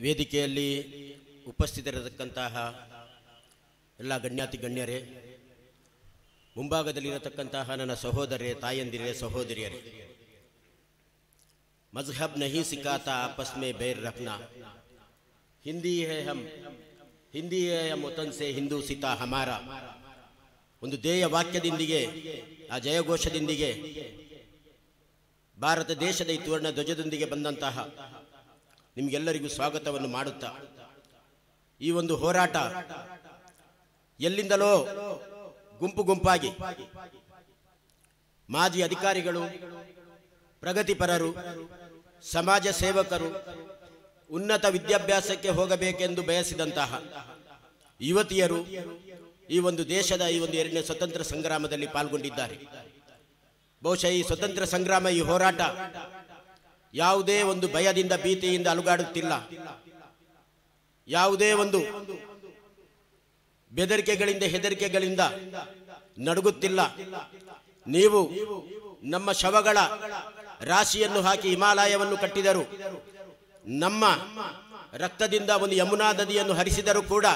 ವೇದಿಕೆಯಲ್ಲಿ ಉಪಸ್ಥಿತರಿರತಕ್ಕಂತಹ ಎಲ್ಲ ಗಣ್ಯಾತಿ ಗಣ್ಯರೇ, ಮುಂಭಾಗದಲ್ಲಿರತಕ್ಕಂತಹ ನನ್ನ ಸಹೋದರೇ ತಾಯಂದಿರೇ, ಸಹೋದರಿಯರೇ. ಮಜ್ಹಬ್ ನಹಿ ಸಿಕಾತ ಆಪಸ್ಮೆ ಬೇರ್ ರಫ್ನ ಹಿಂದಿ ಹೇ ಹಮ್ ಹಿಂದಿ ಹೇ ಹಮ್ ಒತನ್ಸೆ ಹಿಂದೂ ಸಿತಾ ಹಮಾರ. ಒಂದು ಧ್ಯೇಯ ವಾಕ್ಯದಿಂದಿಗೆ, ಆ ಜಯಘೋಷದೊಂದಿಗೆ, ಭಾರತ ದೇಶದ ಈ ತ್ವರ್ಣ ಧ್ವಜದೊಂದಿಗೆ ಬಂದಂತಹ ನಿಮಗೆಲ್ಲರಿಗೂ ಸ್ವಾಗತವನ್ನು ಮಾಡುತ್ತಾ. ಈ ಒಂದು ಹೋರಾಟ ಎಲ್ಲಿಂದಲೋ ಗುಂಪು ಗುಂಪಾಗಿ ಮಾಜಿ ಅಧಿಕಾರಿಗಳು, ಪ್ರಗತಿಪರರು, ಸಮಾಜ ಸೇವಕರು ಉನ್ನತ ವಿದ್ಯಾಭ್ಯಾಸಕ್ಕೆ ಹೋಗಬೇಕೆಂದು ಬಯಸಿದಂತಹ ಯುವತಿಯರು ಈ ಒಂದು ದೇಶದ ಈ ಒಂದು ಎರಡನೇ ಸ್ವತಂತ್ರ ಸಂಗ್ರಾಮದಲ್ಲಿ ಪಾಲ್ಗೊಂಡಿದ್ದಾರೆ. ಬಹುಶಃ ಈ ಸ್ವತಂತ್ರ ಸಂಗ್ರಾಮ, ಈ ಹೋರಾಟ ಯಾವುದೇ ಒಂದು ಭಯದಿಂದ, ಭೀತಿಯಿಂದ ಅಲುಗಾಡುತ್ತಿಲ್ಲ. ಯಾವುದೇ ಒಂದು ಬೆದರಿಕೆಗಳಿಂದ, ಹೆದರಿಕೆಗಳಿಂದ ನಡುಗುತ್ತಿಲ್ಲ. ನೀವು ನಮ್ಮ ಶವಗಳ ರಾಶಿಯನ್ನು ಹಾಕಿ ಹಿಮಾಲಯವನ್ನು ಕಟ್ಟಿದರು. ನಮ್ಮ ರಕ್ತದಿಂದ ಒಂದು ಯಮುನಾ ನದಿಯನ್ನು ಹರಿಸಿದರೂ ಕೂಡ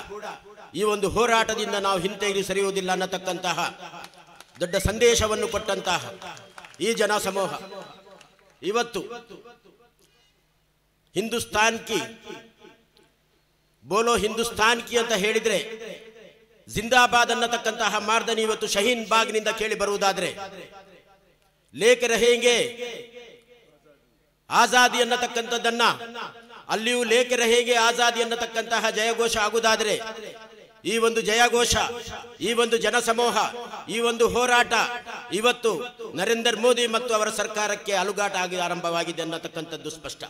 ಈ ಒಂದು ಹೋರಾಟದಿಂದ ನಾವು ಹಿಂತೆಗೆದು ಸರಿಯುವುದಿಲ್ಲ ಅನ್ನತಕ್ಕಂತಹ ದೊಡ್ಡ ಸಂದೇಶವನ್ನು ಕೊಟ್ಟಂತಹ ಈ ಜನ ಸಮೂಹ ಇವತ್ತು ಹಿಂದೂಸ್ತಾನ್ ಕಿ, ಬೋಲೋ ಹಿಂದೂಸ್ತಾನ್ ಕಿ ಅಂತ ಹೇಳಿದ್ರೆ ಜಿಂದಾಬಾದ್ ಅನ್ನತಕ್ಕಂತಹ ಮಾರ್ದನಿ ಇವತ್ತು ಶಹೀನ್ ಬಾಗ್ನಿಂದ ಕೇಳಿ ಬರುವುದಾದ್ರೆ ಲೇಖ ರಹೇಂಗೆ ಆಜಾದಿ ಅನ್ನತಕ್ಕಂಥದ್ದನ್ನ, ಅಲ್ಲಿಯೂ ಲೇಖ ರಹೇಗೆ ಆಜಾದಿ ಅನ್ನತಕ್ಕಂತಹ ಜಯಘೋಷ ಆಗುವುದಾದ್ರೆ ಈ ಒಂದು ಜಯಘೋಷ, ಈ ಒಂದು ಜನಸಮೂಹ, ಈ ಒಂದು ಹೋರಾಟ ಇವತ್ತು ನರೇಂದ್ರ ಮೋದಿ ಮತ್ತು ಅವರ ಸರ್ಕಾರಕ್ಕೆ ಅಲುಗಾಟ ಆಗಿ ಆರಂಭವಾಗಿದೆ ಅನ್ನತಕ್ಕಂಥದ್ದು ಸ್ಪಷ್ಟ.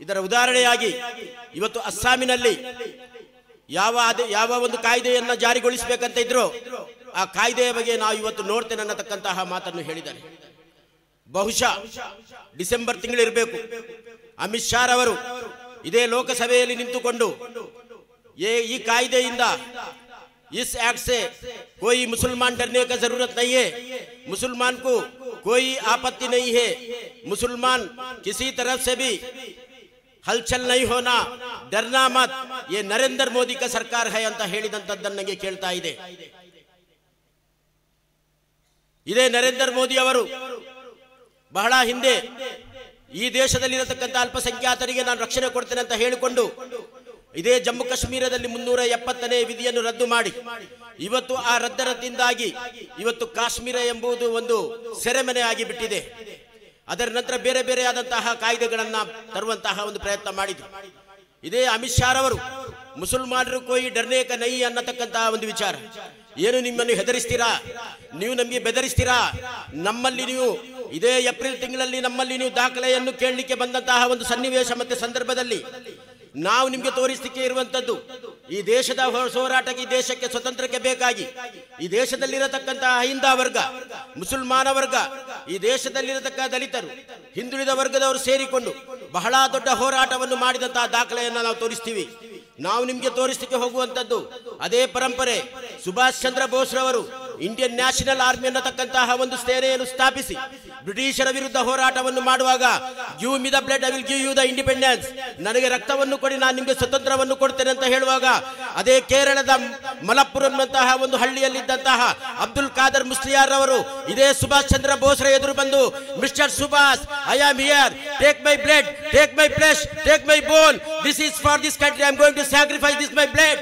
ಇದರ ಉದಾಹರಣೆಯಾಗಿ ಇವತ್ತು ಅಸ್ಸಾಮಿನಲ್ಲಿ ಯಾವ ಯಾವ ಒಂದು ಕಾಯ್ದೆಯನ್ನು ಜಾರಿಗೊಳಿಸಬೇಕಂತ ಇದ್ರು, ಆ ಕಾಯ್ದೆಯ ಬಗ್ಗೆ ನಾವು ಇವತ್ತು ನೋಡ್ತೇನೆ ಅನ್ನತಕ್ಕಂತಹ ಮಾತನ್ನು ಹೇಳಿದ್ದಾರೆ. ಬಹುಶಃ ಡಿಸೆಂಬರ್ ತಿಂಗಳಿರಬೇಕು. ಅಮಿತ್ ಶಾ ರವರು ಇದೇ ಲೋಕಸಭೆಯಲ್ಲಿ ನಿಂತುಕೊಂಡು ये ಈ ಕಾಯ್ದೆಯಿಂದ इस एक्ट से कोई मुसलमान डरने का जरूरत नहीं है मुसलमान को कोई आपत्ति नहीं है मुसलमान किसी तरफ से भी ಹಲ್ಚಲ್ ನೈ ಹೋನಾ ಡರ್ನಾ ಮತ್ ये ನರೇಂದ್ರ ಮೋದಿ का ಸರ್ಕಾರ है ಅಂತ ಹೇಳಿದಂತದ್ದನ್ನು ನನಗೆ ಕೇಳ್ತಾ ಇದೆ ಇದೇ ನರೇಂದ್ರ ಮೋದಿ ಅವರು ಬಹಳ ಹಿಂದೆ ಈ ದೇಶದಲ್ಲಿರತಕ್ಕಂಥ ಅಲ್ಪಸಂಖ್ಯಾತರಿಗೆ ನಾನು ರಕ್ಷಣೆ ಕೊಡ್ತೇನೆ ಅಂತ ಹೇಳಿಕೊಂಡು ಇದೇ ಜಮ್ಮು ಕಾಶ್ಮೀರದಲ್ಲಿ ಮುನ್ನೂರ ಎಪ್ಪತ್ತನೇ ವಿಧಿಯನ್ನು ರದ್ದು ಮಾಡಿ. ಇವತ್ತು ಆ ರದ್ದರದಿಂದಾಗಿ ಇವತ್ತು ಕಾಶ್ಮೀರ ಎಂಬುದು ಒಂದು ಸೆರೆಮನೆ ಆಗಿಬಿಟ್ಟಿದೆ. ಅದರ ನಂತರ ಬೇರೆ ಬೇರೆ ಆದಂತಹ ಕಾಯ್ದೆಗಳನ್ನ ತರುವಂತಹ ಒಂದು ಪ್ರಯತ್ನ ಮಾಡಿದ್ರು. ಇದೇ ಅಮಿತ್ ಶಾ ರವರು ಮುಸಲ್ಮಾನರು ಕೋಯಿ ಡರ್ನೇಕ ನೈ ಅನ್ನತಕ್ಕಂತಹ ಒಂದು ವಿಚಾರ. ಏನು ನಿಮ್ಮನ್ನು ಹೆದರಿಸ್ತೀರಾ? ನೀವು ನಮಗೆ ಬೆದರಿಸ್ತೀರಾ? ನಮ್ಮಲ್ಲಿ ನೀವು ಇದೇ ಏಪ್ರಿಲ್ ತಿಂಗಳಲ್ಲಿ ನಮ್ಮಲ್ಲಿ ನೀವು ದಾಖಲೆಯನ್ನು ಕೇಳಲಿಕ್ಕೆ ಬಂದಂತಹ ಒಂದು ಸನ್ನಿವೇಶ ಮತ್ತೆ ಸಂದರ್ಭದಲ್ಲಿ ನಾವು ನಿಮಗೆ ತೋರಿಸಲಿಕ್ಕೆ ಇರುವಂತದ್ದು, ಈ ದೇಶದ ಹೋರಾಟಕ್ಕೆ, ಈ ದೇಶಕ್ಕೆ ಸ್ವತಂತ್ರಕ್ಕೆ ಬೇಕಾಗಿ, ಈ ದೇಶದಲ್ಲಿರತಕ್ಕಂತಹ ಅಹಿಂದ ವರ್ಗ, ಮುಸಲ್ಮಾನ ವರ್ಗ, ಈ ದೇಶದಲ್ಲಿರತಕ್ಕ ದಲಿತರು, ಹಿಂದುಳಿದ ವರ್ಗದವರು ಸೇರಿಕೊಂಡು ಬಹಳ ದೊಡ್ಡ ಹೋರಾಟವನ್ನು ಮಾಡಿದಂತಹ ದಾಖಲೆಯನ್ನು ನಾವು ತೋರಿಸ್ತೀವಿ. ನಾವು ನಿಮಗೆ ತೋರಿಸಲಿಕ್ಕೆ ಹೋಗುವಂತದ್ದು, ಅದೇ ಪರಂಪರೆ, ಸುಭಾಷ್ ಚಂದ್ರ ಬೋಸ್ ರವರು ಇಂಡಿಯನ್ ನ್ಯಾಷನಲ್ ಆರ್ಮಿ ಅನ್ನತಕ್ಕಂತಹ ಒಂದು ಸೇನೆಯನ್ನು ಸ್ಥಾಪಿಸಿ ಬ್ರಿಟಿಷರ ವಿರುದ್ಧ ಹೋರಾಟವನ್ನು ಮಾಡುವಾಗ you me the blood I will give you the independence ನನಗೆ ರಕ್ತವನ್ನು ಕೊಡಿ, ನಾನು ನಿಮಗೆ ಸ್ವತಂತ್ರವನ್ನು ಕೊಡ್ತೇನೆ ಅಂತ ಹೇಳುವಾಗ, ಅದೇ ಕೇರಳದ ಮಲಪ್ಪುರಂ ಅಂತಹ ಒಂದು ಹಳ್ಳಿಯಲ್ಲಿದ್ದಂತಹ ಅಬ್ದುಲ್ ಖಾದರ್ ಮುಸ್ಲಿಯಾರ್ ಅವರು, ಇದೇ ಸುಭಾಷ್ ಚಂದ್ರ ಬೋಸ್ರ ಎದುರು ಬಂದು mister Subhash I am here take my blood take my flesh take my bone this is for this country I am going to sacrifice this my blood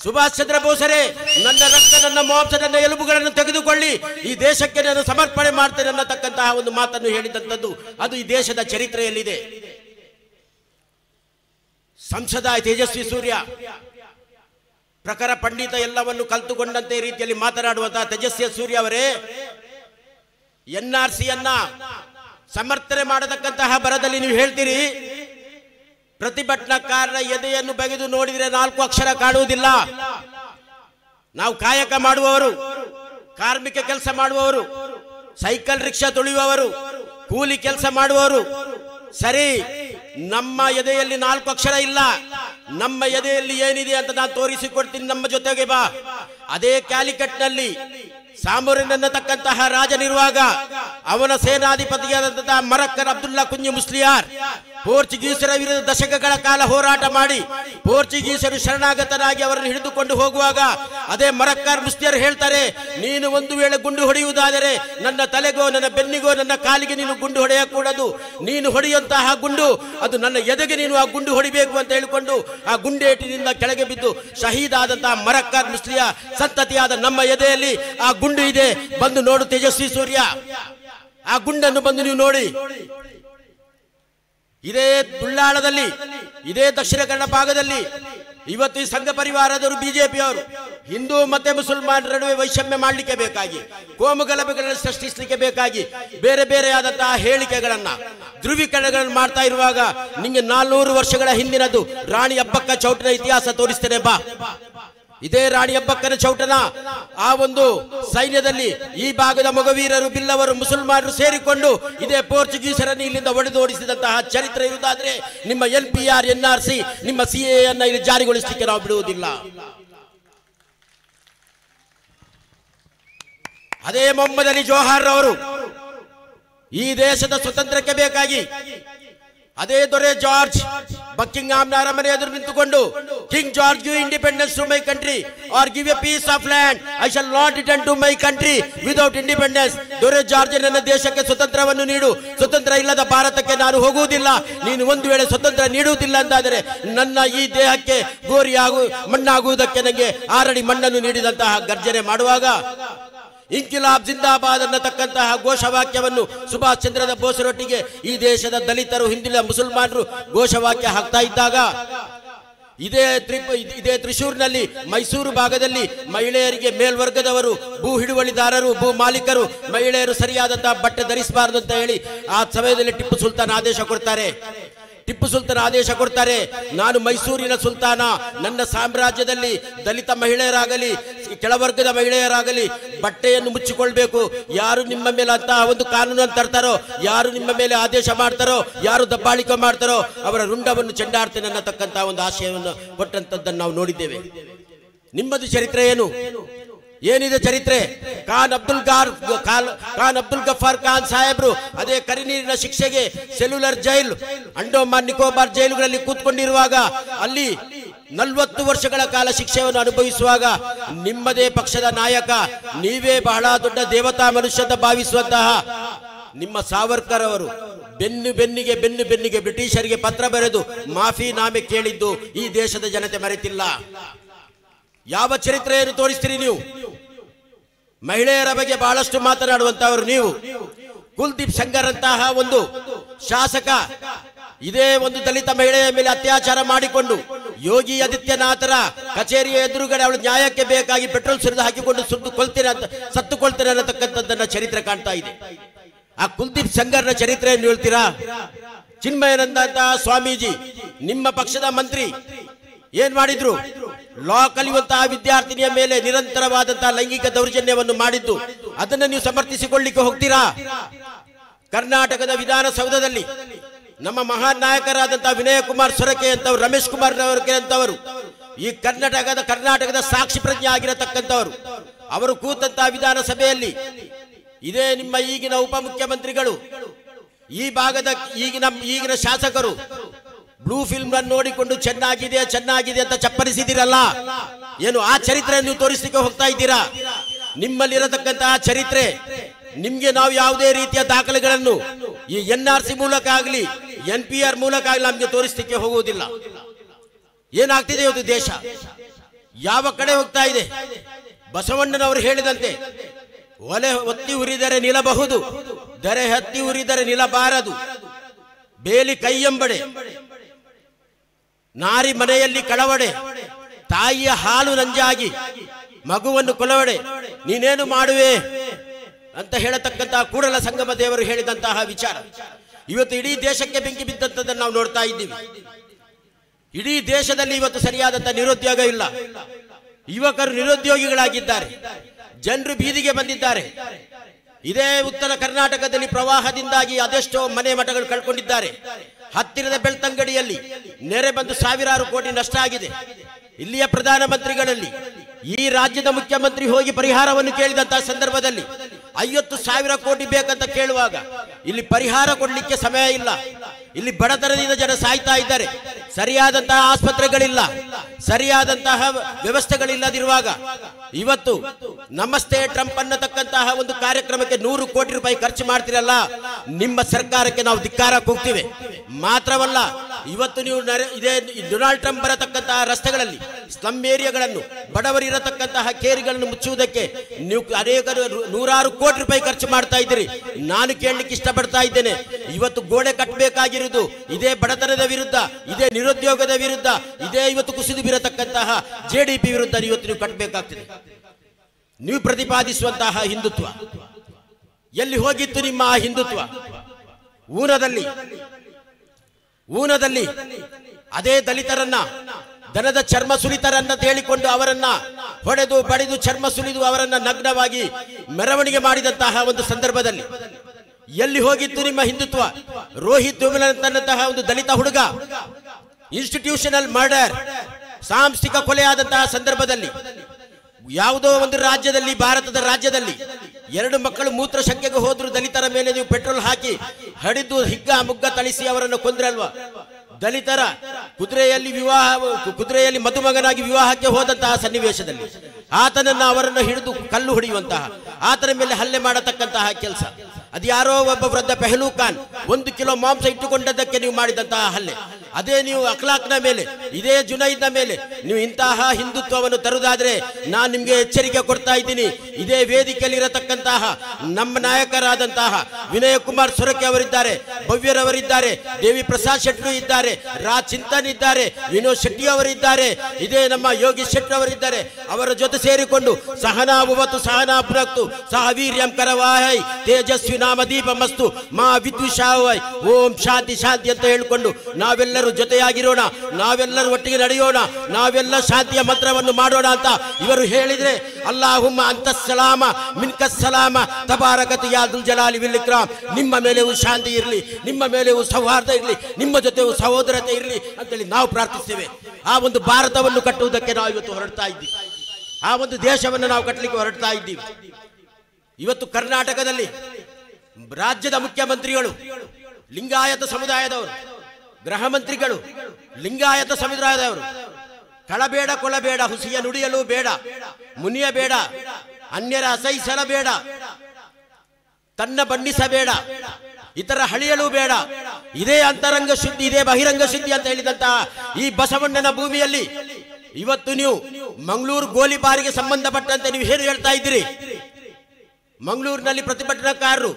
Subhash Chandra ಬೋಸರೇ, ನನ್ನ ರಕ್ತ, ನನ್ನ ಮಾಂಸ, ನನ್ನ ಎಲುಬುಗಳನ್ನು ತೆಗೆದುಕೊಳ್ಳಿ. ಈ ದೇಶಕ್ಕೆ ನಾನು ಸಮರ್ಪಣೆ ಮಾಡ್ತೇನೆ ಅನ್ನತಕ್ಕಂತಹ ಒಂದು ಮಾತನ್ನು ಹೇಳಿದಂಥದ್ದು ಅದು ಈ ದೇಶದ ಚರಿತ್ರೆಯಲ್ಲಿದೆ. ಸಂಸದ ತೇಜಸ್ವಿ ಸೂರ್ಯ, ಪ್ರಖರ ಪಂಡಿತ ಎಲ್ಲವನ್ನು ಕಲ್ತುಕೊಂಡಂತೆ ರೀತಿಯಲ್ಲಿ ಮಾತನಾಡುವಂತಹ ತೇಜಸ್ವಿ ಸೂರ್ಯ ಅವರೇ, ಎನ್ ಆರ್ ಸಮರ್ಥನೆ ಮಾಡತಕ್ಕಂತಹ ಬರದಲ್ಲಿ ನೀವು ಹೇಳ್ತೀರಿ ಪ್ರತಿಭಟನಾಕಾರರ ಎದೆಯನ್ನು ಬಗೆದು ನೋಡಿದರೆ ನಾಲ್ಕು ಅಕ್ಷರ ಕಾಣುವುದಿಲ್ಲ. ನಾವು ಕಾಯಕ ಮಾಡುವವರು, ಕಾರ್ಮಿಕ ಕೆಲಸ ಮಾಡುವವರು, ಸೈಕಲ್ ರಿಕ್ಷಾ ತುಳಿಯುವವರು, ಕೂಲಿ ಕೆಲಸ ಮಾಡುವವರು. ಸರಿ, ನಮ್ಮ ಎದೆಯಲ್ಲಿ ನಾಲ್ಕು ಅಕ್ಷರ ಇಲ್ಲ. ನಮ್ಮ ಎದೆಯಲ್ಲಿ ಏನಿದೆ ಅಂತ ನಾನು ತೋರಿಸಿಕೊಡ್ತೀನಿ. ನಮ್ಮ ಜೊತೆಗೆ ಬಾ. ಅದೇ ಕ್ಯಾಲಿಕಟ್ನಲ್ಲಿ ಸಾಮೂರಿನನ್ನತಕ್ಕಂತಹ ರಾಜನಿರುವಾಗ ಅವನ ಸೇನಾಧಿಪತಿಯಾದಂತಹ ಮರಕ್ಕರ್ ಅಬ್ದುಲ್ಲಾ ಕುಂಜಿ ಮುಸ್ಲಿಯಾರ್ ಪೋರ್ಚುಗೀಸರ ವಿರುದ್ಧ ದಶಕಗಳ ಕಾಲ ಹೋರಾಟ ಮಾಡಿ ಪೋರ್ಚುಗೀಸರು ಶರಣಾಗತರಾಗಿ ಅವರನ್ನು ಹಿಡಿದುಕೊಂಡು ಹೋಗುವಾಗ ಅದೇ ಮರಕ್ಕಾರ್ ಮುಸ್ತಿಯರು ಹೇಳ್ತಾರೆ, ನೀನು ಒಂದು ವೇಳೆ ಗುಂಡು ಹೊಡೆಯುವುದಾದರೆ ನನ್ನ ತಲೆಗೋ, ನನ್ನ ಬೆನ್ನಿಗೋ, ನನ್ನ ಕಾಲಿಗೆ ನೀನು ಗುಂಡು ಹೊಡೆಯಕೂಡದು. ನೀನು ಹೊಡೆಯುವಂತಹ ಗುಂಡು, ಅದು ನನ್ನ ಎದೆಗೆ ನೀನು ಆ ಗುಂಡು ಹೊಡಿಬೇಕು ಅಂತ ಹೇಳಿಕೊಂಡು ಆ ಗುಂಡೇಟಿನಿಂದ ಕೆಳಗೆ ಬಿದ್ದು ಶಹೀದ್ ಆದಂತಹ ಮರಕ್ಕಾರ್ ಮುಸ್ಲಿಯ ಸಂತತಿಯಾದ ನಮ್ಮ ಎದೆಯಲ್ಲಿ ಆ ಗುಂಡು ಇದೆ. ಬಂದು ನೋಡು ತೇಜಸ್ವಿ ಸೂರ್ಯ. ಆ ಗುಂಡನ್ನು ಬಂದು ನೀವು ನೋಡಿ. ಇದೇ ತುಳ್ಳಾಳದಲ್ಲಿ, ಇದೇ ದಕ್ಷಿಣ ಕನ್ನಡ ಭಾಗದಲ್ಲಿ, ಇವತ್ತು ಈ ಸಂಘ ಪರಿವಾರದವರು ಬಿಜೆಪಿಯವರು, ಹಿಂದೂ ಮತ್ತೆ ಮುಸಲ್ಮಾನರ ನಡುವೆ ವೈಷಮ್ಯ ಮಾಡಲಿಕ್ಕೆ ಬೇಕಾಗಿ, ಕೋಮು ಗಲಭೆಗಳನ್ನು ಸೃಷ್ಟಿಸಲಿಕ್ಕೆ ಬೇಕಾಗಿ, ಬೇರೆ ಬೇರೆಯಾದಂತಹ ಹೇಳಿಕೆಗಳನ್ನ, ಧ್ರುವೀಕರಣಗಳನ್ನು ಮಾಡ್ತಾ ಇರುವಾಗ ನಿಮಗೆ ನಾಲ್ನೂರು ವರ್ಷಗಳ ಹಿಂದಿನದು ರಾಣಿ ಹಬ್ಬಕ್ಕ ಚೌಟಿನ ಇತಿಹಾಸ ತೋರಿಸ್ತೇನೆ ಬಾ. ಇದೇ ರಾಣಿ ಹಬ್ಬಕ್ಕನ ಚೌಟನ, ಆ ಒಂದು ಸೈನ್ಯದಲ್ಲಿ ಈ ಭಾಗದ ಮಗವೀರರು, ಬಿಲ್ಲವರು, ಮುಸಲ್ಮಾನರು ಸೇರಿಕೊಂಡು ಇದೇ ಪೋರ್ಚುಗೀಸರನ್ನು ಇಲ್ಲಿಂದ ಒಡೆದೋಡಿಸಿದಂತಹ ಚರಿತ್ರೆ ಇರುವುದಾದ್ರೆ ನಿಮ್ಮ L P R, N R C, ನಿಮ್ಮ ಸಿ ಅನ್ನ ಇಲ್ಲಿ ಜಾರಿಗೊಳಿಸಲಿಕ್ಕೆ ನಾವು ಬಿಡುವುದಿಲ್ಲ. ಅದೇ ಮೊಹಮ್ಮದ್ ಅಲಿ ಜೋಹಾರ್ ಅವರು ಈ ದೇಶದ ಸ್ವತಂತ್ರಕ್ಕೆ ಬೇಕಾಗಿ ಅದೇ ದೊರೆ ಜಾರ್ಜ್ ಬಕ್ಕಿಂಗ್ಹಾಮ್ ಅರಮನೆ ಎದುರು ನಿಂತುಕೊಂಡು King George you independence to my country or give a piece of land I shall not return to my country without independence ದೊರೆ ಜಾರ್ಜ್ ನನ್ನ ದೇಶಕ್ಕೆ ಸ್ವತಂತ್ರವನ್ನು ನೀಡು. ಸ್ವತಂತ್ರ ಇಲ್ಲದ ಭಾರತಕ್ಕೆ ನಾನು ಹೋಗುವುದಿಲ್ಲ. ನೀನು ಒಂದು ವೇಳೆ ಸ್ವತಂತ್ರ ನೀಡುವುದಿಲ್ಲ ಅಂತಾದರೆ ನನ್ನ ಈ ದೇಹಕ್ಕೆ ಗೋರಿಯಾಗು, ಮಣ್ಣಾಗುವುದಕ್ಕೆ ನನಗೆ ಆರಡಿ ಮಣ್ಣನ್ನು ನೀಡಿದಂತಹ ಗರ್ಜನೆ ಮಾಡುವಾಗ ಇಂಕಿಲಾಬ್ ಜಿಂದಾಬಾದ್ ಅನ್ನತಕ್ಕಂತಹ ಘೋಷವಾಕ್ಯವನ್ನು ಸುಭಾಷ್ ಚಂದ್ರದ ಬೋಸರೊಟ್ಟಿಗೆ ಈ ದೇಶದ ದಲಿತರು ಹಿಂದಿನ ಮುಸಲ್ಮಾನರು ಘೋಷವಾಕ್ಯ ಹಾಕ್ತಾ ಇದ್ದಾಗ ಇದೇ ತ್ರಿಪ್ ಇದೇ ತ್ರಿಶೂರಿನಲ್ಲಿ ಮೈಸೂರು ಭಾಗದಲ್ಲಿ ಮಹಿಳೆಯರಿಗೆ ಮೇಲ್ವರ್ಗದವರು ಭೂ ಹಿಡುವಳಿದಾರರು, ಭೂ ಮಾಲೀಕರು, ಮಹಿಳೆಯರು ಸರಿಯಾದಂತಹ ಬಟ್ಟೆ ಧರಿಸಬಾರದು ಅಂತ ಹೇಳಿ ಆ ಸಮಯದಲ್ಲಿ ಟಿಪ್ಪು ಸುಲ್ತಾನ್ ಆದೇಶ ಕೊಡ್ತಾರೆ. ಟಿಪ್ಪು ಸುಲ್ತಾನ್ ಆದೇಶ ಕೊಡ್ತಾರೆ, ನಾನು ಮೈಸೂರಿನ ಸುಲ್ತಾನ, ನನ್ನ ಸಾಮ್ರಾಜ್ಯದಲ್ಲಿ ದಲಿತ ಮಹಿಳೆಯರಾಗಲಿ, ಕೆಳವರ್ಗದ ಮಹಿಳೆಯರಾಗಲಿ ಬಟ್ಟೆಯನ್ನು ಮುಚ್ಚಿಕೊಳ್ಬೇಕು. ಯಾರು ನಿಮ್ಮ ಮೇಲೆ ಅಂತಹ ಒಂದು ಕಾನೂನನ್ನು ತರ್ತಾರೋ, ಯಾರು ನಿಮ್ಮ ಮೇಲೆ ಆದೇಶ ಮಾಡ್ತಾರೋ, ಯಾರು ದಬ್ಬಾಳಿಕೆ ಮಾಡ್ತಾರೋ, ಅವರ ರುಂಡವನ್ನು ಚೆಂಡಾಡ್ತೇನೆ ಅನ್ನತಕ್ಕಂತಹ ಒಂದು ಆಶಯವನ್ನು ಕೊಟ್ಟಂತದ್ದನ್ನು ನಾವು ನೋಡಿದ್ದೇವೆ. ನಿಮ್ಮದು ಚರಿತ್ರೆ ಏನು? ಏನಿದೆ ಚರಿತ್ರೆ? ಖಾನ್ ಅಬ್ದುಲ್ ಗಾರ್, ಖಾನ್ ಅಬ್ದುಲ್ ಗಫಾರ್ ಖಾನ್ ಸಾಹೇಬ್ರು ಅದೇ ಕರಿನೀರಿನ ಶಿಕ್ಷೆಗೆ ಸೆಲ್ಯುಲರ್ ಜೈಲ್ ಅಂಡೋಮಾನ್ ನಿಕೋಬಾರ್ ಜೈಲುಗಳಲ್ಲಿ ಕೂತ್ಕೊಂಡಿರುವಾಗ ಅಲ್ಲಿ ನಲ್ವತ್ತು ವರ್ಷಗಳ ಕಾಲ ಶಿಕ್ಷೆಯನ್ನು ಅನುಭವಿಸುವಾಗ ನಿಮ್ಮದೇ ಪಕ್ಷದ ನಾಯಕ, ನೀವೇ ಬಹಳ ದೊಡ್ಡ ದೇವತಾ ಮನುಷ್ಯ ಅಂತ ಭಾವಿಸುವಂತಹ ನಿಮ್ಮ ಸಾವರ್ಕರ್ ಅವರು ಬೆನ್ನು ಬೆನ್ನಿಗೆ ಬೆನ್ನು ಬೆನ್ನಿಗೆ ಬ್ರಿಟಿಷರಿಗೆ ಪತ್ರ ಬರೆದು ಮಾಫಿ ನಾಮೆ ಕೇಳಿದ್ದು ಈ ದೇಶದ ಜನತೆ ಮರೆತಿಲ್ಲ. ಯಾವ ಚರಿತ್ರೆಯನ್ನು ತೋರಿಸ್ತೀರಿ ನೀವು? ಮಹಿಳೆಯರ ಬಗ್ಗೆ ಬಹಳಷ್ಟು ಮಾತನಾಡುವಂತವರು ನೀವು. ಕುಲ್ದೀಪ್ ಶಂಕರ್ ಅಂತಹ ಒಂದು ಶಾಸಕ, ಇದೇ ಒಂದು ದಲಿತ ಮಹಿಳೆಯ ಮೇಲೆ ಅತ್ಯಾಚಾರ ಮಾಡಿಕೊಂಡು ಯೋಗಿ ಆದಿತ್ಯನಾಥರ ಕಚೇರಿಯ ಎದುರುಗಡೆ ಅವಳು ನ್ಯಾಯಕ್ಕೆ ಬೇಕಾಗಿ ಪೆಟ್ರೋಲ್ ಸುರಿದು ಹಾಕಿಕೊಂಡು ಸುಟ್ಟು ಕೊಲ್ತೇನೆ ಅಂತ ಸತ್ತುಕೊಳ್ತೇನೆ ಅನ್ನತಕ್ಕಂಥದ್ದನ್ನ ಚರಿತ್ರೆ ಕಾಣ್ತಾ ಇದೆ. ಆ ಕುಲ್ದೀಪ್ ಶಂಕರ್ನ ಚರಿತ್ರೆಯನ್ನು ಹೇಳ್ತೀರಾ? ಚಿನ್ಮಯನಂದ ಸ್ವಾಮೀಜಿ, ನಿಮ್ಮ ಪಕ್ಷದ ಮಂತ್ರಿ ಏನ್ ಮಾಡಿದ್ರು? ಲಾ ಕಲಿಯುವಂತಹ ವಿದ್ಯಾರ್ಥಿನಿಯ ಮೇಲೆ ನಿರಂತರವಾದಂತಹ ಲೈಂಗಿಕ ದೌರ್ಜನ್ಯವನ್ನು ಮಾಡಿದ್ದು. ಅದನ್ನು ನೀವು ಸಮರ್ಥಿಸಿಕೊಳ್ಳಿಕ್ಕೆ ಹೋಗ್ತೀರಾ? ಕರ್ನಾಟಕದ ವಿಧಾನಸೌಧದಲ್ಲಿ ನಮ್ಮ ಮಹಾನ್ ನಾಯಕರಾದಂತಹ ವಿನಯ ಕುಮಾರ್ ಸೊರಕೆ ಅಂತವರು, ರಮೇಶ್ ಕುಮಾರ್ ಅಂತವರು, ಈ ಕರ್ನಾಟಕದ ಕರ್ನಾಟಕದ ಸಾಕ್ಷಿ ಪ್ರಜ್ಞೆ ಆಗಿರತಕ್ಕಂಥವರು. ಅವರು ಕೂತಂತಹ ವಿಧಾನಸಭೆಯಲ್ಲಿ ಇದೇ ನಿಮ್ಮ ಈಗಿನ ಉಪಮುಖ್ಯಮಂತ್ರಿಗಳು ಈ ಭಾಗದ ಈಗಿನ ಈಗಿನ ಶಾಸಕರು ಬ್ಲೂ ಫಿಲ್ಮ್ ನೋಡಿಕೊಂಡು ಚೆನ್ನಾಗಿದೆ ಚೆನ್ನಾಗಿದೆ ಅಂತ ಚಪ್ಪರಿಸಿದಿರಲ್ಲ? ಏನು ಆ ಚರಿತ್ರೆ ನೀವು ತೋರಿಸಲಿಕ್ಕೆ ಹೋಗ್ತಾ ಇದ್ದೀರಾ? ನಿಮ್ಮಲ್ಲಿರತಕ್ಕಂತಹ ಚರಿತ್ರೆ, ನಿಮ್ಗೆ ನಾವು ಯಾವುದೇ ರೀತಿಯ ದಾಖಲೆಗಳನ್ನು ಈ ಎನ್ ಆರ್ ಸಿ ಮೂಲಕ ಆಗಲಿ ಎನ್ ಪಿ ಆರ್ ಮೂಲಕ ಆಗಲಿ ನಮ್ಗೆ ತೋರಿಸಲಿಕ್ಕೆ ಹೋಗುವುದಿಲ್ಲ. ಏನಾಗ್ತಿದೆ ಇವತ್ತು ದೇಶ? ಯಾವ ಕಡೆ ಹೋಗ್ತಾ ಇದೆ? ಬಸವಣ್ಣನವರು ಹೇಳಿದಂತೆ, ಒಲೆ ಒತ್ತಿ ಉರಿದರೆ ನಿಲ್ಲಬಹುದು, ದರೆ ಹತ್ತಿ ಉರಿದರೆ ನಿಲ್ಲಬಾರದು, ಬೇಲಿ ಕೈಯೆಂಬಡೆ ನಾರಿ ಮನೆಯಲ್ಲಿ ಕಳವಡೆ, ತಾಯಿಯ ಹಾಲು ನಂಜಾಗಿ, ಮಗುವನ್ನು ಕೊಲವಡೆ ನೀನೇನು ಮಾಡುವೆ? ಅಂತ ಹೇಳತಕ್ಕಂತಹ ಕೂಡಲ ಸಂಗಮ ದೇವರು ಹೇಳಿದಂತಹ ವಿಚಾರ. ಇವತ್ತು ಇಡೀ ದೇಶಕ್ಕೆ ಬೆಂಕಿ ಬಿದ್ದಂಥದ್ದನ್ನು ನಾವು ನೋಡ್ತಾ ಇದ್ದೀವಿ. ಇಡೀ ದೇಶದಲ್ಲಿ ಇವತ್ತು ಸರಿಯಾದಂತಹ ನಿರುದ್ಯೋಗ ಇಲ್ಲ. ಯುವಕರು ನಿರುದ್ಯೋಗಿಗಳಾಗಿದ್ದಾರೆ. ಜನರು ಬೀದಿಗೆ ಬಂದಿದ್ದಾರೆ. ಇದೇ ಉತ್ತರ ಕರ್ನಾಟಕದಲ್ಲಿ ಪ್ರವಾಹದಿಂದಾಗಿ ಅದೆಷ್ಟೋ ಮನೆ ಮಠಗಳು ಕಳ್ಕೊಂಡಿದ್ದಾರೆ. ಹತ್ತಿರದ ಬೆಳ್ತಂಗಡಿಯಲ್ಲಿ ನೆರೆ ಬಂದು ಸಾವಿರಾರು ಕೋಟಿ ನಷ್ಟ ಆಗಿದೆ. ಇಲ್ಲಿಯ ಪ್ರಧಾನಮಂತ್ರಿಗಳಲ್ಲಿ ಈ ರಾಜ್ಯದ ಮುಖ್ಯಮಂತ್ರಿ ಹೋಗಿ ಪರಿಹಾರವನ್ನು ಕೇಳಿದಂತಹ ಸಂದರ್ಭದಲ್ಲಿ ಐವತ್ತು ಸಾವಿರ ಕೋಟಿ ಬೇಕಂತ ಕೇಳುವಾಗ ಇಲ್ಲಿ ಪರಿಹಾರ ಕೊಡ್ಲಿಕ್ಕೆ ಸಮಯ ಇಲ್ಲ. ಇಲ್ಲಿ ಬಡತನದಿಂದ ಜನ ಸಾಯ್ತಾ ಇದ್ದಾರೆ. ಸರಿಯಾದಂತಹ ಆಸ್ಪತ್ರೆಗಳಿಲ್ಲ. ಸರಿಯಾದಂತಹ ವ್ಯವಸ್ಥೆಗಳಿಲ್ಲದಿರುವಾಗ ಇವತ್ತು ನಮಸ್ತೆ ಟ್ರಂಪ್ ಅನ್ನತಕ್ಕಂತಹ ಒಂದು ಕಾರ್ಯಕ್ರಮಕ್ಕೆ ನೂರು ಕೋಟಿ ರೂಪಾಯಿ ಖರ್ಚು ಮಾಡ್ತಿರಲ್ಲ, ನಿಮ್ಮ ಸರ್ಕಾರಕ್ಕೆ ನಾವು ಧಿಕ್ಕಾರ ಕೂಗ್ತೀವಿ. ಮಾತ್ರವಲ್ಲ ಇವತ್ತು ನೀವು ಇದೇ ಡೊನಾಲ್ಡ್ ಟ್ರಂಪ್ ಬರತಕ್ಕಂತಹ ರಸ್ತೆಗಳಲ್ಲಿ ಸ್ಲಮ್ ಏರಿಯಾಗಳನ್ನು ಬಡವರಿರತಕ್ಕಂತಹ ಕೇರಿಗಳನ್ನು ಮುಚ್ಚುವುದಕ್ಕೆ ನೀವು ಅನೇಕ ನೂರಾರು ಕೋಟಿ ರೂಪಾಯಿ ಖರ್ಚು ಮಾಡ್ತಾ ಇದ್ದೀರಿ. ನಾನು ಕೇಳಲಿಕ್ಕೆ ಇಷ್ಟಪಡ್ತಾ ಇದ್ದೇನೆ. ಇವತ್ತು ಗೋಡೆ ಕಟ್ಟಬೇಕಾಗಿರುವುದು ಇದೇ ಬಡತನದ ವಿರುದ್ಧ, ಇದೇ ನಿರುದ್ಯೋಗದ ವಿರುದ್ಧ, ಇದೇ ಇವತ್ತು ಕುಸಿದು ಬೀರತಕ್ಕಂತಹ ಜೆ ಡಿ ಪಿ ವಿರುದ್ಧ ಇವತ್ತು ನೀವು ಕಟ್ಟಬೇಕಾಗ್ತದೆ. ನೀವು ಪ್ರತಿಪಾದಿಸುವಂತಹ ಹಿಂದುತ್ವ. ಎಲ್ಲಿ ಹೋಗಿತ್ತು ನಿಮ್ಮ ಆ ಹಿಂದುತ್ವ? ಊನದಲ್ಲಿ. ಊನದಲ್ಲಿ ಅದೇ ದಲಿತರನ್ನ, ದನದ ಚರ್ಮ ಸುಲಿತರನ್ನ ಹೇಳಿಕೊಂಡು ಅವರನ್ನ ಹೊಡೆದು, ಬಡಿದು, ಚರ್ಮ ಸುಲಿದು ಅವರನ್ನ ನಗ್ನವಾಗಿ ಮೆರವಣಿಗೆ ಮಾಡಿದಂತಹ ಒಂದು ಸಂದರ್ಭದಲ್ಲಿ ಎಲ್ಲಿ ಹೋಗಿತ್ತು ನಿಮ್ಮ ಹಿಂದುತ್ವ? ರೋಹಿತ್ ದುಮಿಲಂತಹ ಒಂದು ದಲಿತ ಹುಡುಗ ಇನ್ಸ್ಟಿಟ್ಯೂಷನಲ್ ಮರ್ಡರ್ ಸಾಂಸ್ಥಿಕ ಕೊಲೆಯಾದಂತಹ ಸಂದರ್ಭದಲ್ಲಿ ಯಾವುದೋ ಒಂದು ರಾಜ್ಯದಲ್ಲಿ, ಭಾರತದ ರಾಜ್ಯದಲ್ಲಿ ಎರಡು ಮಕ್ಕಳು ಮೂತ್ರ ಶಂಕೆಗೆ ಹೋದ್ರು ದಲಿತರ ಮೇಲೆ ನೀವು ಪೆಟ್ರೋಲ್ ಹಾಕಿ ಹಡಿದು ಹಿಗ್ಗ ಮುಗ್ಗ ತಳಿಸಿ ಅವರನ್ನು ಕೊಂದ್ರಲ್ವಾ? ದಲಿತರ ಕುದುರೆಯಲ್ಲಿ ವಿವಾಹ, ಕುದುರೆಯಲ್ಲಿ ಮದುಮಗನಾಗಿ ವಿವಾಹಕ್ಕೆ ಹೋದಂತಹ ಸನ್ನಿವೇಶದಲ್ಲಿ ಆತನನ್ನು ಅವರನ್ನು ಹಿಡಿದು ಕಲ್ಲು ಹೊಡೆಯುವಂತಹ, ಆತನ ಮೇಲೆ ಹಲ್ಲೆ ಮಾಡತಕ್ಕಂತಹ ಕೆಲಸ. ಅದ್ಯಾರೋ ಒಬ್ಬ ವೃದ್ಧ ಪೆಹಲೂ ಖಾನ್ ಒಂದು ಕಿಲೋ ಮಾಂಸ ಇಟ್ಟುಕೊಂಡದಕ್ಕೆ ನೀವು ಮಾಡಿದಂತಹ ಹಲ್ಲೆ. ಅದೇ ನೀವು ಅಖ್ಲಾಕ್ನ ಮೇಲೆ, ಇದೇ ಜುನೈದ್ನ ಮೇಲೆ, ನೀವು ಇಂತಹ ಹಿಂದುತ್ವವನ್ನು ತರುವುದಾದ್ರೆ ನಾನು ನಿಮಗೆ ಎಚ್ಚರಿಕೆ ಕೊಡ್ತಾ ಇದ್ದೀನಿ. ಇದೇ ವೇದಿಕೆಯಲ್ಲಿರತಕ್ಕಂತಹ ನಮ್ಮ ನಾಯಕರಾದಂತಹ ವಿನಯ ಕುಮಾರ್ ಸೊರಕೆ ಅವರಿದ್ದಾರೆ, ಭವ್ಯರವರಿದ್ದಾರೆ, ದೇವಿ ಪ್ರಸಾದ್ ಶೆಟ್ಟರು ಇದ್ದಾರೆ ರಾಜ್ ಚಿಂತನ್ ಇದ್ದಾರೆ, ವಿನೋದ್ ಶೆಟ್ಟಿ ಅವರಿದ್ದಾರೆ, ಇದೇ ನಮ್ಮ ಯೋಗಿ ಶೆಟ್ಟಿ ಅವರಿದ್ದಾರೆ. ಅವರ ಜೊತೆ ಸೇರಿಕೊಂಡು ಸಹನಾ ಉವತ್ತು ಸಹನಾ ಸಹ ವೀರ್ಯಂ ಕರವಾಹೈ ತೇಜಸ್ವಿ ನಾಮ ದೀಪ ಮಸ್ತು, ಮಾ ವಿದ್ವಿಷಾವೈ, ಓಂ ಶಾಂತಿ ಶಾಂತಿ ಅಂತ ಹೇಳಿಕೊಂಡು ನಾವೆಲ್ಲರೂ ಜೊತೆಯಾಗಿರೋಣ, ನಾವೆಲ್ಲರೂ ಒಟ್ಟಿಗೆ ನಡೆಯೋಣ, ನಾವೆಲ್ಲ ಶಾಂತಿಯ ಮಂತ್ರವನ್ನು ಮಾಡೋಣ ಅಂತ ಇವರು ಹೇಳಿದ್ರೆ, ಅಲ್ಲಾಹುಮ್ಮ ಅಂತಸ್ಸಲಾಮ ಮಿನ್ಕಸ್ಸಲಾಮ ತಬಾರಕತು ಯಾದುಲ್ ಜಲಾಲಿ ವಿಲಿಕ್ರಾಮ್ ನಿಮ್ಮ ಮೇಲೆಯೂ ಶಾಂತಿ ಇರಲಿ, ನಿಮ್ಮ ಮೇಲೆಯೂ ಸೌಹಾರ್ದ ಇರಲಿ, ನಿಮ್ಮ ಜೊತೆಯೂ ಸಹೋದರತೆ ಇರಲಿ ಅಂತೇಳಿ ನಾವು ಪ್ರಾರ್ಥಿಸ್ತೇವೆ. ಆ ಒಂದು ಭಾರತವನ್ನು ಕಟ್ಟುವುದಕ್ಕೆ ನಾವು ಇವತ್ತು ಹೊರಡ್ತಾ ಇದ್ದೀವಿ. ಆ ಒಂದು ದೇಶವನ್ನು ನಾವು ಕಟ್ಟಲಿಕ್ಕೆ ಹೊರಡ್ತಾ ಇದ್ದೀವಿ. ಇವತ್ತು ಕರ್ನಾಟಕದಲ್ಲಿ ರಾಜ್ಯದ ಮುಖ್ಯಮಂತ್ರಿಗಳು, ಲಿಂಗಾಯತ ಸಮುದಾಯದವರು ಗೃಹ ಮಂತ್ರಿಗಳು ಲಿಂಗಾಯತ ಸಮುದಾಯದವರು ಕಳಬೇಡ ಕೊಳಬೇಡ, ಹುಸಿಯ ನುಡಿಯಲು ಬೇಡ, ಮುನಿಯ ಬೇಡ, ಅನ್ಯರ ಅಸಹಿಸಲಬೇಡ ತನ್ನ ಬಣ್ಣಿಸಬೇಡ ಇತರ ಹಳಿಯಲು ಬೇಡ, ಇದೇ ಅಂತರಂಗ ಶುದ್ಧಿ, ಇದೇ ಬಹಿರಂಗ ಶುದ್ಧಿ ಅಂತ ಹೇಳಿದಂತಹ ಈ ಬಸವಣ್ಣನ ಭೂಮಿಯಲ್ಲಿ ಇವತ್ತು ನೀವು ಮಂಗಳೂರು ಗೋಲಿಬಾರಿಗೆ ಸಂಬಂಧಪಟ್ಟಂತೆ ನೀವು ಏನು ಹೇಳ್ತಾ ಇದ್ದೀರಿ? ಮಂಗಳೂರಿನಲ್ಲಿ ಪ್ರತಿಭಟನಾಕಾರರು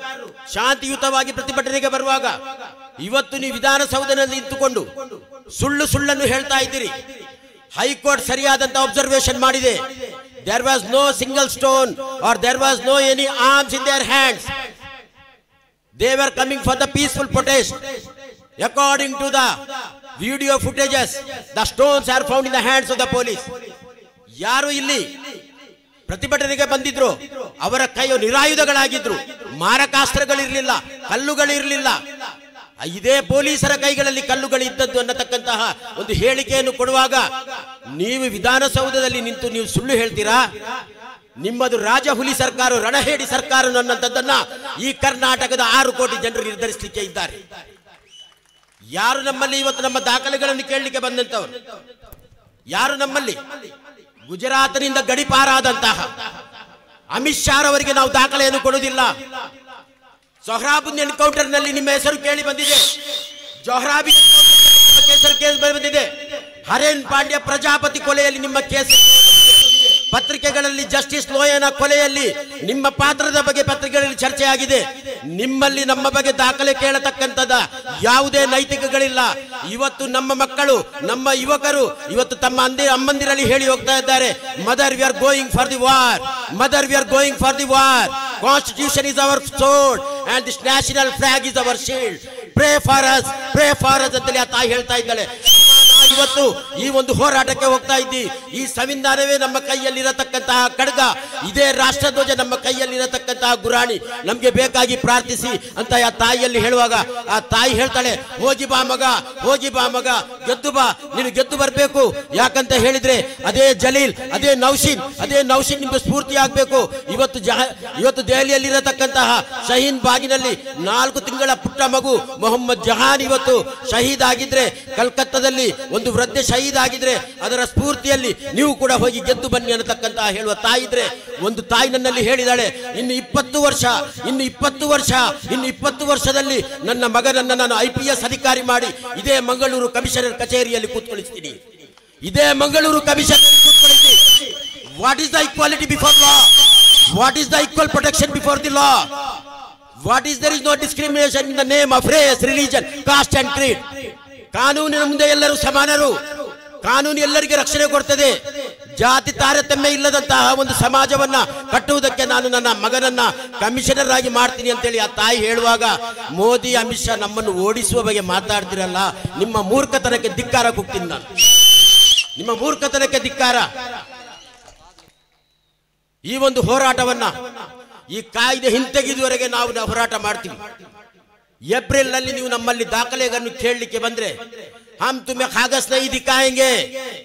ಶಾಂತಿಯುತವಾಗಿ ಪ್ರತಿಭಟನೆಗೆ ಬರುವಾಗ ಇವತ್ತು ನೀವು ವಿಧಾನಸೌಧದಲ್ಲಿ ನಿಂತುಕೊಂಡು ಸುಳ್ಳು ಸುಳ್ಳನ್ನು ಹೇಳ್ತಾ ಇದ್ದೀರಿ. ಹೈಕೋರ್ಟ್ ಸರಿಯಾದಂತ ಅಬ್ಸರ್ವೇಷನ್ ಮಾಡಿದೆ. There was no single stone or there was no any arms in their hands they are coming for the peaceful protest according to the video footages the stones are found in the hands of the police ಯಾರು ಇಲ್ಲಿ ಪ್ರತಿಭಟನೆಗೆ ಬಂದಿದ್ರು. ಅವರ ಕೈಯು ನಿರಾಯುಧಗಳಾಗಿದ್ರು. ಮಾರಕಾಸ್ತ್ರಗಳಿರಲಿಲ್ಲ, ಕಲ್ಲುಗಳಿರಲಿಲ್ಲ. ಇದೇ ಪೊಲೀಸರ ಕೈಗಳಲ್ಲಿ ಕಲ್ಲುಗಳು ಇದ್ದದ್ದು ಅನ್ನತಕ್ಕಂತಹ ಒಂದು ಹೇಳಿಕೆಯನ್ನು ಕೊಡುವಾಗ ನೀವು ವಿಧಾನಸೌಧದಲ್ಲಿ ನಿಂತು ನೀವು ಸುಳ್ಳು ಹೇಳ್ತೀರಾ? ನಿಮ್ಮದು ರಾಜಹುಲಿ ಸರ್ಕಾರ, ರಣಹೇಡಿ ಸರ್ಕಾರ ಅನ್ನೋದನ್ನ ಈ ಕರ್ನಾಟಕದ ಆರು ಕೋಟಿ ಜನರು ನಿರ್ಧರಿಸಲಿಕ್ಕೆ ಇದ್ದಾರೆ. ಯಾರು ನಮ್ಮಲ್ಲಿ ಇವತ್ತು ನಮ್ಮ ದಾಖಲೆಗಳನ್ನು ಕೇಳಲಿಕ್ಕೆ ಬಂದಂತವರು? ಯಾರು ನಮ್ಮಲ್ಲಿ? ಗುಜರಾತ್ನಿಂದ ಗಡಿಪಾರಾದಂತಹ ಅಮಿತ್ ಶಾ ಅವರಿಗೆ ನಾವು ದಾಖಲೆಯನ್ನು ಕೊಡುವುದಿಲ್ಲ. ಸೊಹ್ರಾಬುನ್ ಎನ್ಕೌಂಟರ್ನಲ್ಲಿ ನಿಮ್ಮ ಹೆಸರು ಕೇಳಿ ಬಂದಿದೆ. ಜೊಹ್ರಾಬಿ ಹೆಸರು ಕೇಸ್ ಬಂದಿದೆ. ಹರೇನ್ ಪಾಂಡ್ಯ ಪ್ರಜಾಪತಿ ಕೊಲೆಯಲ್ಲಿ ನಿಮ್ಮ ಕೇಸ್ ಪತ್ರಿಕೆಗಳಲ್ಲಿ ಜಸ್ಟಿಸ್ ಲೋಯನ ಕೊಲೆಯಲ್ಲಿ ನಿಮ್ಮ ಪಾತ್ರದ ಬಗ್ಗೆ ಪತ್ರಿಕೆಗಳಲ್ಲಿ ಚರ್ಚೆ ಆಗಿದೆ ನಿಮ್ಮಲ್ಲಿ ನಮ್ಮ ಬಗ್ಗೆ ದಾಖಲೆ ಕೇಳತಕ್ಕಂಥದ ಯಾವುದೇ ನೈತಿಕಗಳಿಲ್ಲ. ಇವತ್ತು ನಮ್ಮ ಮಕ್ಕಳು, ನಮ್ಮ ಯುವಕರು ಇವತ್ತು ತಮ್ಮ ಅಂದಿ, ಅಮ್ಮಂದಿರಲ್ಲಿ ಹೇಳಿ ಹೋಗ್ತಾ ಇದ್ದಾರೆ. Mother we are going for the war mother we are going for the war constitution is our sword and this national flag is our shield pray for us pray for us ಅಂತೇಳಿ ಆ ತಾಯಿ ಹೇಳ್ತಾ ಇದ್ದಾಳೆ. ಇವತ್ತು ಈ ಒಂದು ಹೋರಾಟಕ್ಕೆ ಹೋಗ್ತಾ ಇದ್ದಿ. ಈ ಸಂವಿಧಾನವೇ ನಮ್ಮ ಕೈಯಲ್ಲಿರತಕ್ಕಂತಹ ಖಡ್ಗ. ಇದೇ ರಾಷ್ಟ್ರಧ್ವಜ ನಮ್ಮ ಕೈಯಲ್ಲಿರತಕ್ಕಂತಹ ಗುರಾಣಿ. ನಮ್ಗೆ ಬೇಕಾಗಿ ಪ್ರಾರ್ಥಿಸಿ ಅಂತ ಆ ತಾಯಿಯಲ್ಲಿ ಹೇಳುವಾಗ, ಆ ತಾಯಿ ಹೇಳ್ತಾಳೆ, ಹೋಗಿ ಬಾ ಮಗ, ಹೋಗಿ ಬಾ ಮಗ, ಗೆದ್ದು ಬಾ, ನೀನು ಗೆದ್ದು ಬರಬೇಕು. ಯಾಕಂತ ಹೇಳಿದ್ರೆ, ಅದೇ ಜಲೀಲ್, ಅದೇ ನೌಶೀನ್ ಅದೇ ನೌಶೀನ್ ನಿಮ್ಗೆ ಸ್ಫೂರ್ತಿ ಆಗ್ಬೇಕು. ಇವತ್ತು ಇವತ್ತು ಇವತ್ತು ದೆಹಲಿಯಲ್ಲಿರತಕ್ಕಂತಹ ಶಹೀನ್ ಬಾಗಿನಲ್ಲಿ ನಾಲ್ಕು ತಿಂಗಳ ಪುಟ್ಟ ಮಗು ಮೊಹಮ್ಮದ್ ಜಹಾನ್ ಇವತ್ತು ಶಹೀದ್ ಆಗಿದ್ರೆ ಕಲ್ಕತ್ತಾದಲ್ಲಿ ಒಂದು ವೃದ್ಧೆ ಶಹೀದ್ ಆಗಿದ್ರೆ ಅದರ ಸ್ಫೂರ್ತಿಯಲ್ಲಿ ನೀವು ಕೂಡ ಹೋಗಿ ಗೆದ್ದು ಬನ್ನಿ ಅನ್ನತಕ್ಕಂತಹ ಹೇಳುವ ತಾಯಿ ಇದ್ರೆ, ಒಂದು ತಾಯಿ ನನ್ನಲ್ಲಿ ಹೇಳಿದಾಳೆ, ಇನ್ನು ಇಪ್ಪತ್ತು ವರ್ಷ, ಇನ್ನು ಇಪ್ಪತ್ತು ವರ್ಷ, ಇನ್ನು ಇಪ್ಪತ್ತು ವರ್ಷದಲ್ಲಿ ನನ್ನ ಮಗನನ್ನ ನಾನು ಐ ಪಿ ಎಸ್ ಅಧಿಕಾರಿ ಮಾಡಿ ಇದೇ ಮಂಗಳೂರು ಕಮಿಷನರ್ ಕಚೇರಿಯಲ್ಲಿ ಕೂತ್ಕೊಳಿಸ್ತೀನಿ. ಇದೇ Mangaluru commissioner ಕೂತ್ಕೊಳಿಸಿ what is the equality before law what is the equal protection before the law what is there is no discrimination in the name of race religion caste and creed ಕಾನೂನಿನ ಮುಂದೆ ಎಲ್ಲರೂ ಸಮಾನರು. ಕಾನೂನು ಎಲ್ಲರಿಗೆ ರಕ್ಷಣೆ ಕೊಡ್ತದೆ. ಜಾತಿ ತಾರತಮ್ಯ ಇಲ್ಲದಂತಹ ಒಂದು ಸಮಾಜವನ್ನ ಕಟ್ಟುವುದಕ್ಕೆ ನಾನು ನನ್ನ ಮಗನನ್ನ ಕಮಿಷನರ್ ಆಗಿ ಮಾಡ್ತೀನಿ ಅಂತೇಳಿ ಆ ತಾಯಿ ಹೇಳುವಾಗ, ಮೋದಿ, ಅಮಿತ್ ಶಾ ನಮ್ಮನ್ನು ಓಡಿಸುವ ಬಗ್ಗೆ ಮಾತಾಡ್ತಿರಲ್ಲ. ನಿಮ್ಮ ಮೂರ್ಖತನಕ್ಕೆ ಧಿಕ್ಕಾರ ಕೊಡ್ತೀನಿ ನಾನು. ನಿಮ್ಮ ಮೂರ್ಖತನಕ್ಕೆ ಧಿಕ್ಕಾರ. ಈ ಒಂದು ಹೋರಾಟವನ್ನ, ಈ ಕಾಯ್ದೆ ಹಿಂತೆಗೆದುವರೆಗೆ ನಾವು ನಾವು ಹೋರಾಟ ಮಾಡ್ತೀವಿ. ಏಪ್ರಿಲ್ ನಲ್ಲಿ ನೀವು ನಮ್ಮಲ್ಲಿ ದಾಖಲೆಗಳನ್ನು ಕೇಳಲಿಕ್ಕೆ ಬಂದ್ರೆ हम तुम्हें खागस नहीं दिखाएँगे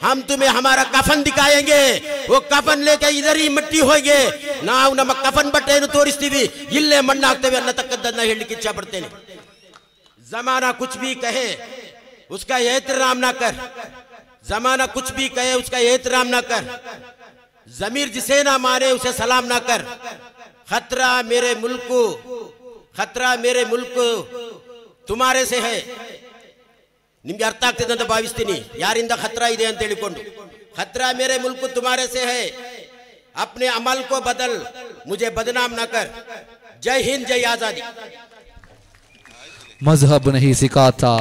हम तुम्हें हमारा कफन दिखाएँगे वो कफन लेके इधर ही मट्टी होगे ನಾವು ನಮ್ಮ ಕಫನ್ ಬಟ್ಟೆಯನ್ನು ತೋರಿಸ್ತೀವಿ ಇಲ್ಲೇ ಮಣ್ಣಾಗ್ತೇವೆ ಅನ್ನತಕ್ಕದ್ದನ್ನ ಹೇಳಲಿಕ್ಕೆ ಇಚ್ಛೆ ಪಡ್ತೇನೆ ಜಮಾನ ಕುಚ್ ಬಿ ಕಹೆ ಉಸ್ಕಾ ಏತರಾಮ್ ನಾ ಕರ್ ಜಮಾನ ಕುಚ್ ಬಿ ಕಹೆ ಉಸ್ಕಾ ಏತರಾಮ್ ನಾ ಕರ್ ಜಮೀರ್ ಜಿಸೇ ನಾ ಮಾರೆ ಉಸೆ ಸಲಾಮ್ ನಾ ಕರ್ ಖತ್ರಾ ಮೇರೆ ಮುಲ್ಕು खतरा मेरे मुल्क को तुम्हारे से है ನಿಮ್ಗೆ ಅರ್ಥ ಆಗ್ತದೆ ಅಂತ ಭಾವಿಸ್ತೀನಿ ಯಾರಿಂದ ಖತ್ರ ಇದೆ ಅಂತ ಹೇಳಿಕೊಂಡು ಖತ್ರ ಮೇರೆ ಮುಲ್ಕು ತುಮಾರೆ ಸೆ ಹೈ अपने अमल को बदल मुझे बदनाम न कर जय हिंद जय आजादी मजहब नहीं सिखाता